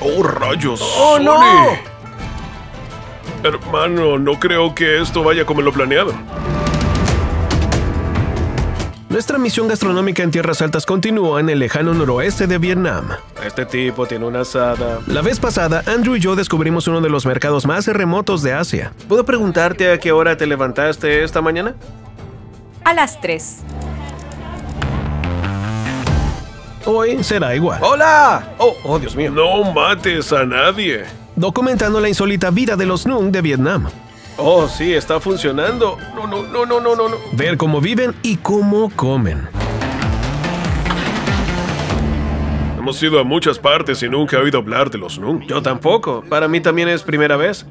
¡Oh, rayos! ¡Oh, no! Hermano, no creo que esto vaya como lo planeado. Nuestra misión gastronómica en tierras altas continúa en el lejano noroeste de Vietnam. Este tipo tiene una asada. La vez pasada, Andrew y yo descubrimos uno de los mercados más remotos de Asia. ¿Puedo preguntarte a qué hora te levantaste esta mañana? A las 3. Hoy será igual. ¡Hola! Oh, oh, Dios mío. No mates a nadie. Documentando la insólita vida de los Nung de Vietnam. Oh, sí, está funcionando. No, no, no, no, no, no. no. Ver cómo viven y cómo comen. Hemos ido a muchas partes y nunca he oído hablar de los Nung. Yo tampoco. Para mí también es primera vez.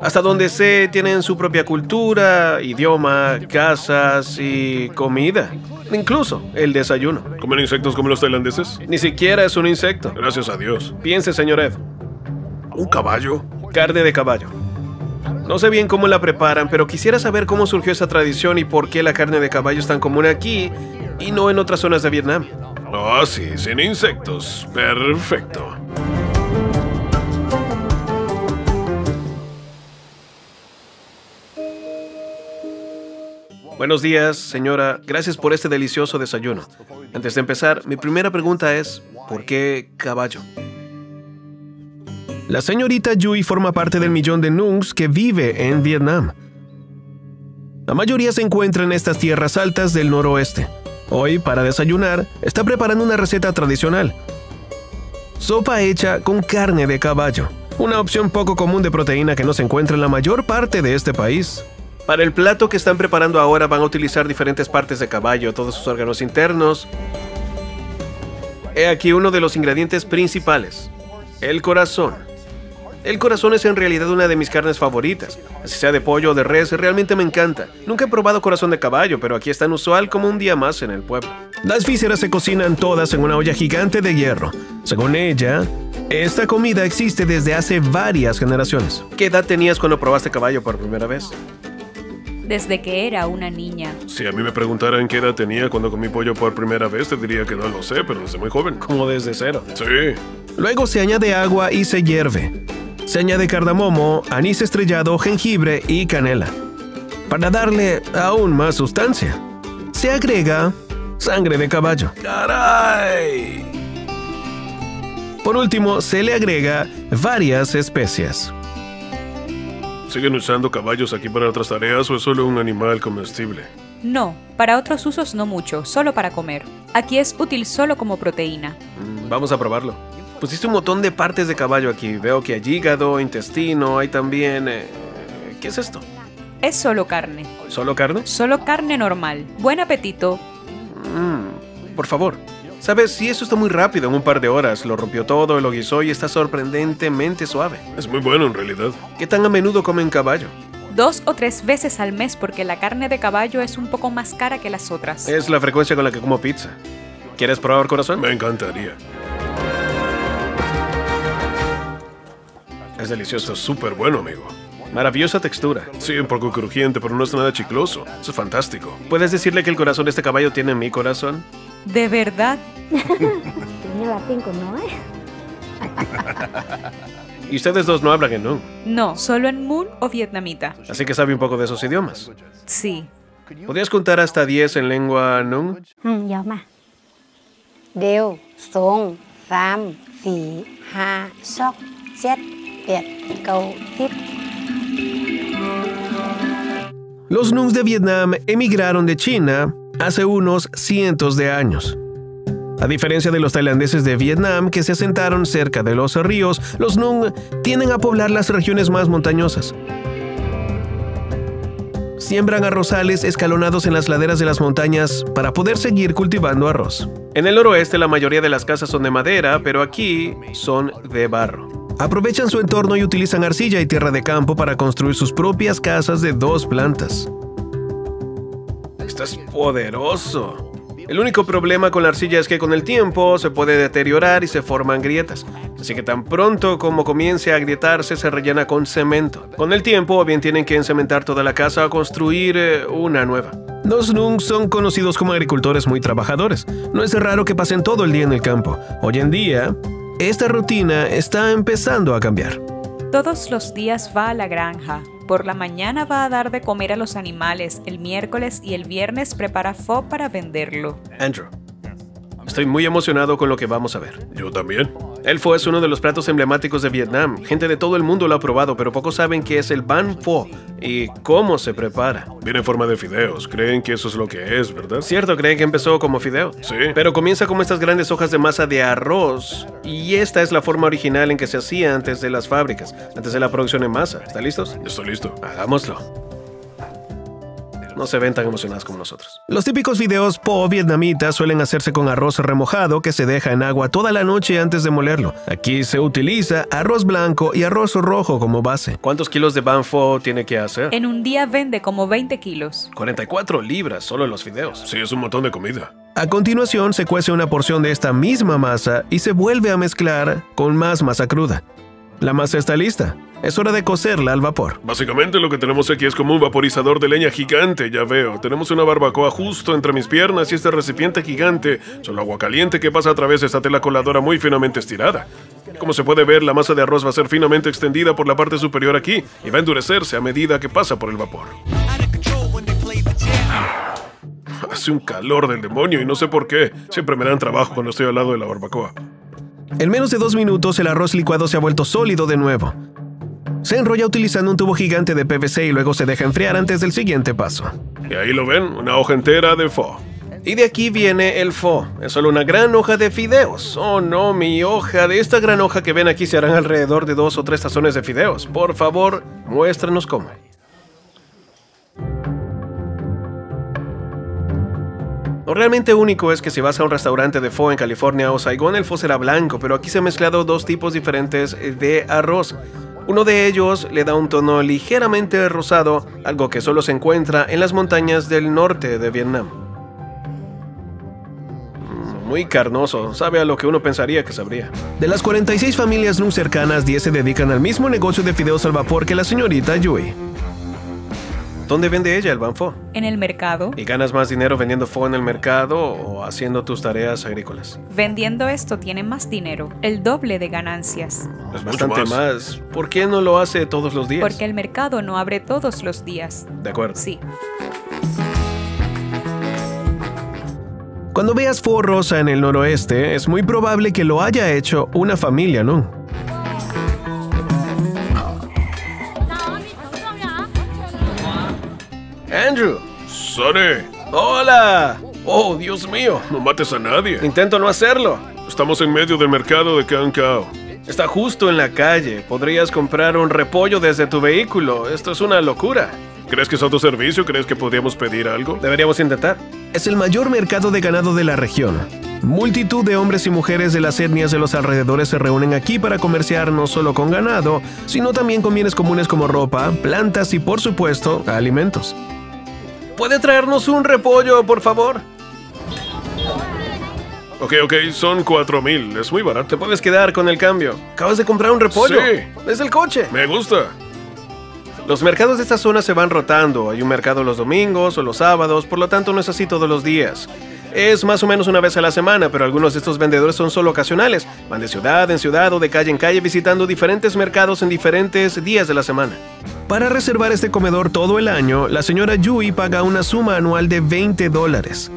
Hasta donde sé, tienen su propia cultura, idioma, casas y comida. Incluso el desayuno. ¿Comen insectos como los tailandeses? Ni siquiera es un insecto. Gracias a Dios. Piense, señor Ed. ¿Un caballo? Carne de caballo. No sé bien cómo la preparan, pero quisiera saber cómo surgió esa tradición y por qué la carne de caballo es tan común aquí y no en otras zonas de Vietnam. Ah, sí, sin insectos. Perfecto. Buenos días, señora. Gracias por este delicioso desayuno. Antes de empezar, mi primera pregunta es, ¿por qué caballo? La señorita Yui forma parte del millón de Nungs que vive en Vietnam. La mayoría se encuentra en estas tierras altas del noroeste. Hoy, para desayunar, está preparando una receta tradicional. Sopa hecha con carne de caballo, una opción poco común de proteína que no se encuentra en la mayor parte de este país. Para el plato que están preparando ahora van a utilizar diferentes partes de caballo, todos sus órganos internos. He aquí uno de los ingredientes principales, el corazón. El corazón es en realidad una de mis carnes favoritas, así sea de pollo o de res, realmente me encanta. Nunca he probado corazón de caballo, pero aquí es tan usual como un día más en el pueblo. Las vísceras se cocinan todas en una olla gigante de hierro. Según ella, esta comida existe desde hace varias generaciones. ¿Qué edad tenías cuando probaste caballo por primera vez? Desde que era una niña. Si a mí me preguntaran qué edad tenía cuando comí pollo por primera vez, te diría que no lo sé, pero desde muy joven. Como desde cero. Sí. Luego se añade agua y se hierve. Se añade cardamomo, anís estrellado, jengibre y canela. Para darle aún más sustancia, se agrega sangre de caballo. ¡Caray! Por último, se le agrega varias especias. ¿Siguen usando caballos aquí para otras tareas o es solo un animal comestible? No, para otros usos no mucho, solo para comer. Aquí es útil solo como proteína. Mm, Vamos a probarlo. Pusiste un montón de partes de caballo aquí. Veo que hay hígado, intestino, hay también... eh, ¿Qué es esto? Es solo carne. ¿Solo carne? Solo carne normal. Buen apetito. Mm, por favor. Sabes, si eso está muy rápido, en un par de horas, lo rompió todo, lo guisó y está sorprendentemente suave. Es muy bueno en realidad. ¿Qué tan a menudo comen caballo? Dos o tres veces al mes porque la carne de caballo es un poco más cara que las otras. Es la frecuencia con la que como pizza. ¿Quieres probar corazón? Me encantaría. Es delicioso. Súper bueno, amigo. Maravillosa textura. Sí, un poco crujiente, pero no es nada chicloso. Eso es fantástico. ¿Puedes decirle que el corazón de este caballo tiene mi corazón? ¿De verdad? Nó ấy. Y ustedes dos no hablan en Nung, No, solo en Moon o vietnamita. así que sabe un poco de esos idiomas. Sí. ¿Podrías contar hasta 10 en lengua giờ mà. Đều, xuống, tám, phỉ, hạ, sóc, xét, biệt, cầu, tiếp. Los Nungs de Vietnam emigraron de China hace unos cientos de años. A diferencia de los tailandeses de Vietnam que se asentaron cerca de los ríos, los Nung tienden a poblar las regiones más montañosas. Siembran arrozales escalonados en las laderas de las montañas para poder seguir cultivando arroz. En el noroeste la mayoría de las casas son de madera, pero aquí son de barro. Aprovechan su entorno y utilizan arcilla y tierra de campo para construir sus propias casas de dos plantas. Esto es poderoso. El único problema con la arcilla es que con el tiempo se puede deteriorar y se forman grietas. Así que tan pronto como comience a agrietarse se rellena con cemento. Con el tiempo o bien tienen que encementar toda la casa o construir eh, una nueva. Los Nung son conocidos como agricultores muy trabajadores. No es raro que pasen todo el día en el campo. Hoy en día, esta rutina está empezando a cambiar. Todos los días va a la granja. Por la mañana va a dar de comer a los animales. El miércoles y el viernes prepara pho para venderlo. Andrew, estoy muy emocionado con lo que vamos a ver. Yo también. El pho es uno de los platos emblemáticos de Vietnam. Gente de todo el mundo lo ha probado, pero pocos saben qué es el ban pho y cómo se prepara. Viene en forma de fideos. Creen que eso es lo que es, ¿verdad? Cierto, creen que empezó como fideo. Sí. Pero comienza como estas grandes hojas de masa de arroz. Y esta es la forma original en que se hacía antes de las fábricas, antes de la producción en masa. ¿Están listos? Estoy listo. Hagámoslo. No se ven tan emocionados como nosotros. Los típicos videos po vietnamitas suelen hacerse con arroz remojado que se deja en agua toda la noche antes de molerlo. Aquí se utiliza arroz blanco y arroz rojo como base. ¿Cuántos kilos de ban pho tiene que hacer? En un día vende como 20 kilos. 44 libras solo en los fideos. Sí, es un montón de comida. A continuación se cuece una porción de esta misma masa y se vuelve a mezclar con más masa cruda. La masa está lista. Es hora de cocerla al vapor. Básicamente lo que tenemos aquí es como un vaporizador de leña gigante, ya veo. Tenemos una barbacoa justo entre mis piernas y este recipiente gigante, solo agua caliente que pasa a través de esta tela coladora muy finamente estirada. Como se puede ver, la masa de arroz va a ser finamente extendida por la parte superior aquí y va a endurecerse a medida que pasa por el vapor. Hace un calor del demonio y no sé por qué. Siempre me dan trabajo cuando estoy al lado de la barbacoa. En menos de dos minutos el arroz licuado se ha vuelto sólido de nuevo. Se enrolla utilizando un tubo gigante de PVC y luego se deja enfriar antes del siguiente paso. Y ahí lo ven, una hoja entera de pho. Y de aquí viene el pho. Es solo una gran hoja de fideos. Oh no, mi hoja. De esta gran hoja que ven aquí se harán alrededor de dos o tres tazones de fideos. Por favor, muéstranos cómo. Lo realmente único es que si vas a un restaurante de pho en California o Saigon, el pho será blanco, pero aquí se han mezclado dos tipos diferentes de arroz. Uno de ellos le da un tono ligeramente rosado, algo que solo se encuentra en las montañas del norte de Vietnam. Mm, Muy carnoso, sabe a lo que uno pensaría que sabría. De las 46 familias Nung cercanas, 10 se dedican al mismo negocio de fideos al vapor que la señorita Yui. ¿Dónde vende ella el ban pho? En el mercado, ¿Y ganas más dinero vendiendo pho en el mercado o haciendo tus tareas agrícolas? vendiendo esto tiene más dinero, el doble de ganancias. Es bastante más. más. ¿Por qué no lo hace todos los días? Porque el mercado no abre todos los días. De acuerdo. Sí. Cuando veas pho rosa en el noroeste, es muy probable que lo haya hecho una familia Nung. Hola. Oh, Dios mío. no mates a nadie. Intento no hacerlo. Estamos en medio del mercado de Cancao. Está justo en la calle. Podrías comprar un repollo desde tu vehículo. Esto es una locura. ¿Crees que es autoservicio? ¿Crees que podríamos pedir algo? Deberíamos intentar. Es el mayor mercado de ganado de la región. Multitud de hombres y mujeres de las etnias de los alrededores se reúnen aquí para comerciar no solo con ganado, sino también con bienes comunes como ropa, plantas y por supuesto, alimentos. ¿Puede traernos un repollo, por favor? Ok, ok, son cuatro mil. Es muy barato. Te puedes quedar con el cambio. Acabas de comprar un repollo. Sí. Es el coche. Me gusta. Los mercados de esta zona se van rotando. Hay un mercado los domingos o los sábados, por lo tanto no es así todos los días. Es más o menos una vez a la semana, pero algunos de estos vendedores son solo ocasionales. Van de ciudad en ciudad o de calle en calle visitando diferentes mercados en diferentes días de la semana. Para reservar este comedor todo el año, la señora Yui paga una suma anual de 20 dólares.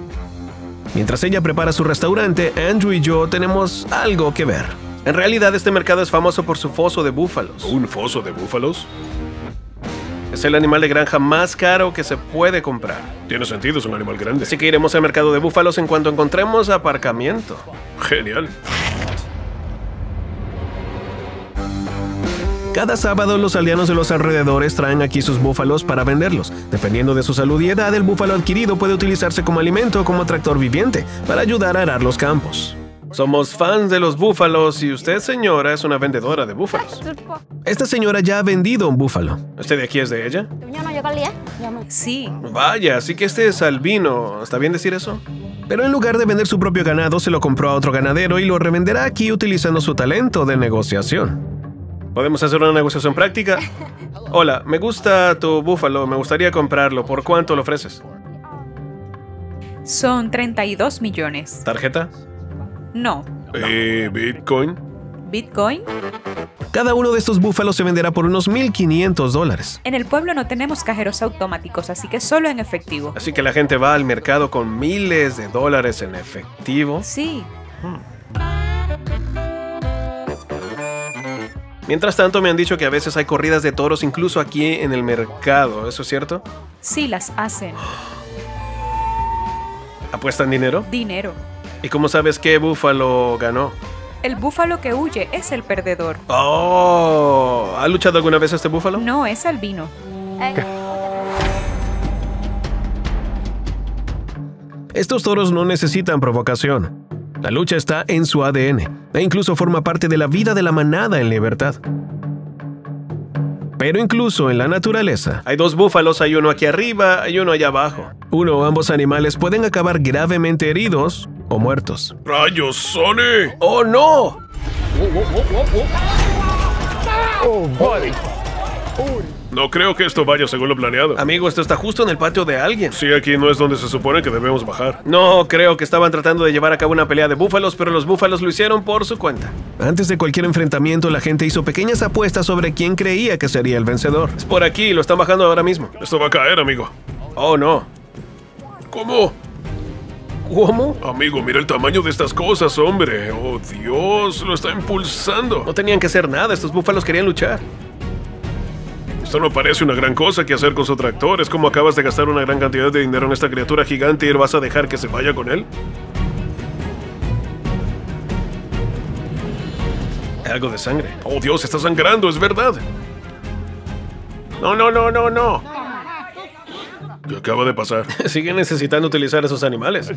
Mientras ella prepara su restaurante, Andrew y yo tenemos algo que ver. En realidad este mercado es famoso por su foso de búfalos. ¿Un foso de búfalos? Es el animal de granja más caro que se puede comprar. Tiene sentido, es un animal grande. Así que iremos al mercado de búfalos en cuanto encontremos aparcamiento. Genial. Cada sábado los aldeanos de los alrededores traen aquí sus búfalos para venderlos. Dependiendo de su salud y edad, el búfalo adquirido puede utilizarse como alimento o como tractor viviente para ayudar a arar los campos. Somos fans de los búfalos y usted, señora, es una vendedora de búfalos. Esta señora ya ha vendido un búfalo. ¿Este de aquí es de ella? Sí, Vaya, así que este es albino. ¿Está bien decir eso? Pero en lugar de vender su propio ganado, se lo compró a otro ganadero y lo revenderá aquí utilizando su talento de negociación. ¿Podemos hacer una negociación práctica? Hola, me gusta tu búfalo, me gustaría comprarlo. ¿Por cuánto lo ofreces? son 32 millones. ¿Tarjeta? No, ¿Y Bitcoin? ¿Bitcoin? Cada uno de estos búfalos se venderá por unos 1.500 dólares. En el pueblo no tenemos cajeros automáticos, así que solo en efectivo. Así que la gente va al mercado con miles de dólares en efectivo. Sí. Mientras tanto, me han dicho que a veces hay corridas de toros incluso aquí en el mercado. ¿Eso es cierto? Sí, las hacen. ¿Apuestan dinero? Dinero. ¿Y cómo sabes qué búfalo ganó? El búfalo que huye es el perdedor. Oh, ¿ha luchado alguna vez este búfalo? No, es albino. Estos toros no necesitan provocación. La lucha está en su ADN e incluso forma parte de la vida de la manada en libertad. Pero incluso en la naturaleza, Hay dos búfalos, hay uno aquí arriba y uno allá abajo. uno o ambos animales pueden acabar gravemente heridos o muertos. ¡Rayos, Sony! ¡Oh, no! No creo que esto vaya según lo planeado. Amigo, esto está justo en el patio de alguien. Sí, aquí no es donde se supone que debemos bajar. No, creo que estaban tratando de llevar a cabo una pelea de búfalos, pero los búfalos lo hicieron por su cuenta. Antes de cualquier enfrentamiento, la gente hizo pequeñas apuestas sobre quién creía que sería el vencedor. Es por aquí, lo están bajando ahora mismo. Esto va a caer, amigo. Oh, no. ¿Cómo? ¿Cómo? Amigo, mira el tamaño de estas cosas, hombre. Oh, Dios, lo está impulsando. No tenían que hacer nada, estos búfalos querían luchar. Esto no parece una gran cosa que hacer con su tractor. Es como acabas de gastar una gran cantidad de dinero en esta criatura gigante y vas a dejar que se vaya con él. Algo de sangre. Oh, Dios, está sangrando, es verdad. No, no, no, no, no. ¿Qué acaba de pasar? Siguen necesitando utilizar esos animales.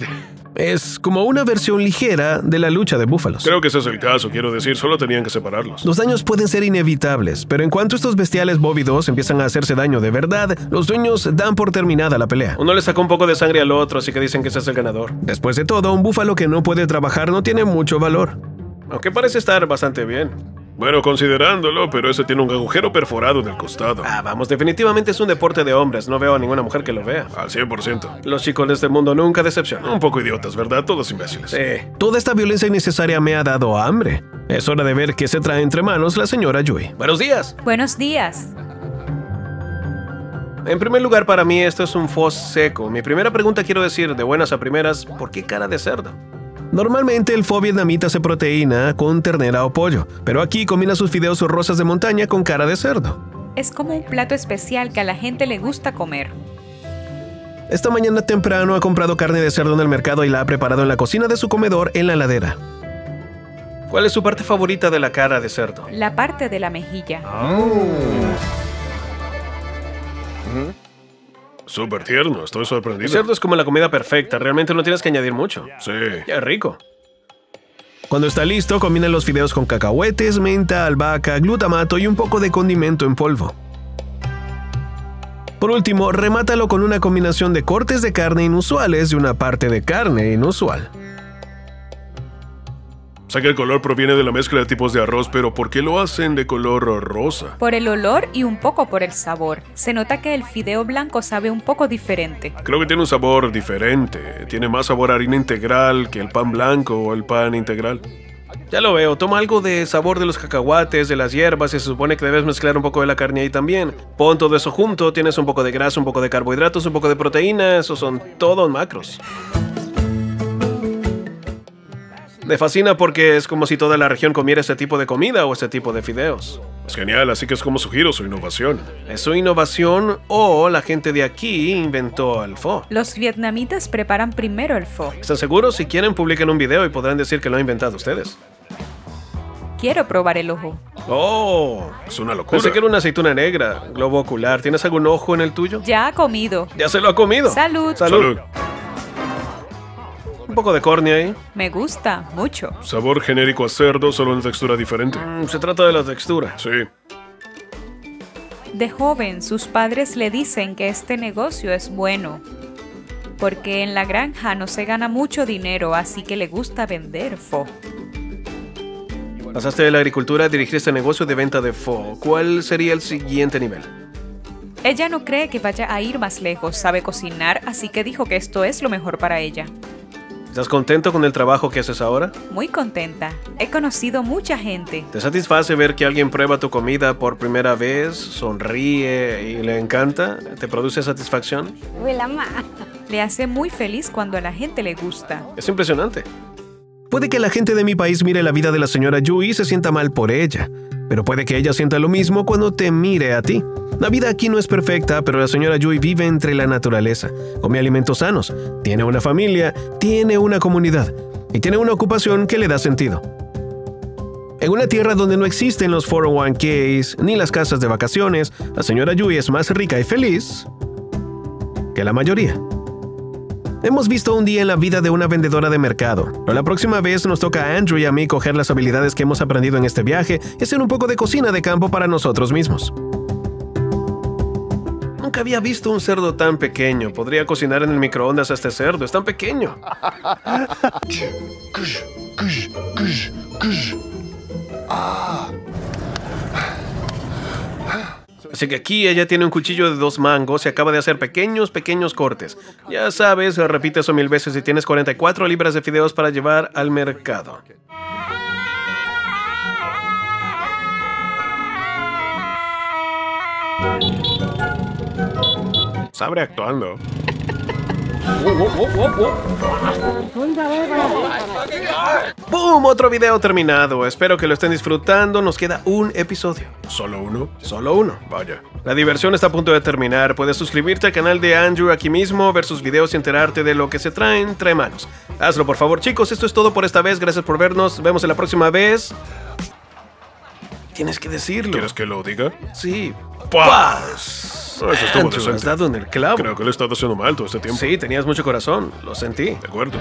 Es como una versión ligera de la lucha de búfalos. Creo que ese es el caso, quiero decir, solo tenían que separarlos. Los daños pueden ser inevitables, pero en cuanto estos bestiales bóvidos empiezan a hacerse daño de verdad, los dueños dan por terminada la pelea. Uno le sacó un poco de sangre al otro, así que dicen que ese es el ganador. Después de todo, un búfalo que no puede trabajar no tiene mucho valor. Aunque parece estar bastante bien. Bueno, considerándolo, pero ese tiene un agujero perforado en el costado. Ah, vamos, definitivamente es un deporte de hombres. No veo a ninguna mujer que lo vea. Al 100%. Los chicos de este mundo nunca decepcionan. Un poco idiotas, ¿verdad? Todos imbéciles. Sí. Toda esta violencia innecesaria me ha dado hambre. Es hora de ver qué se trae entre manos la señora Yui. Buenos días. Buenos días. En primer lugar, para mí esto es un fos seco. Mi primera pregunta quiero decir, de buenas a primeras, ¿por qué cara de cerdo? Normalmente el pho vietnamita hace proteína con ternera o pollo, pero aquí combina sus fideos rosas de montaña con cara de cerdo. Es como un plato especial que a la gente le gusta comer. Esta mañana temprano ha comprado carne de cerdo en el mercado y la ha preparado en la cocina de su comedor en la ladera. ¿Cuál es su parte favorita de la cara de cerdo? La parte de la mejilla. Súper tierno, estoy El sorprendido. cerdo es como la comida perfecta, realmente no tienes que añadir mucho. Sí. Ya es rico. Cuando está listo, combina los fideos con cacahuetes, menta, albahaca, glutamato y un poco de condimento en polvo. Por último, remátalo con una combinación de cortes de carne inusuales y una parte de carne inusual. Sé que el color proviene de la mezcla de tipos de arroz, pero ¿por qué lo hacen de color rosa? Por el olor y un poco por el sabor. Se nota que el fideo blanco sabe un poco diferente. Creo que tiene un sabor diferente. Tiene más sabor a harina integral que el pan blanco o el pan integral. Ya lo veo, toma algo de sabor de los cacahuates, de las hierbas y se supone que debes mezclar un poco de la carne ahí también. Pon todo eso junto, tienes un poco de grasa, un poco de carbohidratos, un poco de proteína, esos son todos macros. Me fascina porque es como si toda la región comiera ese tipo de comida o ese tipo de fideos. Es genial, así que es como su giro, su innovación. ¿Es su innovación o la gente de aquí inventó el pho? Los vietnamitas preparan primero el pho. ¿Están seguros? Si quieren, publiquen un video y podrán decir que lo han inventado ustedes. Quiero probar el ojo. ¡Oh! Es una locura. Pensé que era una aceituna negra, globo ocular. ¿Tienes algún ojo en el tuyo? Ya ha comido. ¿Ya se lo ha comido? Salud. Salud. Salud. Un poco de córnea ahí. Me gusta mucho. Sabor genérico a cerdo, solo en textura diferente. Mm, se trata de la textura. Sí. De joven, sus padres le dicen que este negocio es bueno. Porque en la granja no se gana mucho dinero, así que le gusta vender pho. Pasaste de la agricultura a dirigir este negocio de venta de pho. ¿Cuál sería el siguiente nivel? Ella no cree que vaya a ir más lejos, sabe cocinar, así que dijo que esto es lo mejor para ella. ¿Estás contento con el trabajo que haces ahora? Muy contenta. He conocido mucha gente. ¿Te satisface ver que alguien prueba tu comida por primera vez, sonríe y le encanta? ¿Te produce satisfacción? Le hace muy feliz cuando a la gente le gusta. Es impresionante. Puede que la gente de mi país mire la vida de la señora Yui y se sienta mal por ella, pero puede que ella sienta lo mismo cuando te mire a ti. La vida aquí no es perfecta, pero la señora Yui vive entre la naturaleza, come alimentos sanos, tiene una familia, tiene una comunidad y tiene una ocupación que le da sentido. En una tierra donde no existen los 401ks ni las casas de vacaciones, la señora Yui es más rica y feliz que la mayoría. Hemos visto un día en la vida de una vendedora de mercado, pero la próxima vez nos toca a Andrew y a mí coger las habilidades que hemos aprendido en este viaje y hacer un poco de cocina de campo para nosotros mismos. Nunca había visto un cerdo tan pequeño. Podría cocinar en el microondas a este cerdo. Es tan pequeño. Así que aquí ella tiene un cuchillo de dos mangos y acaba de hacer pequeños, pequeños cortes. Ya sabes, repite eso mil veces y tienes 44 libras de fideos para llevar al mercado. Sabe actuando. ¡Boom! Otro video terminado. Espero que lo estén disfrutando. Nos queda un episodio. ¿Solo uno? Solo uno. Vaya. La diversión está a punto de terminar. Puedes suscribirte al canal de Andrew aquí mismo, ver sus videos y enterarte de lo que se traen entre manos. Hazlo por favor, chicos. Esto es todo por esta vez. Gracias por vernos. Nos vemos en la próxima vez. Tienes que decirlo. ¿Quieres que lo diga? Sí. ¡Paz! Eso estuvo has dado en el clavo. Creo que lo he estado haciendo mal todo este tiempo. Sí, tenías mucho corazón. Lo sentí. De acuerdo.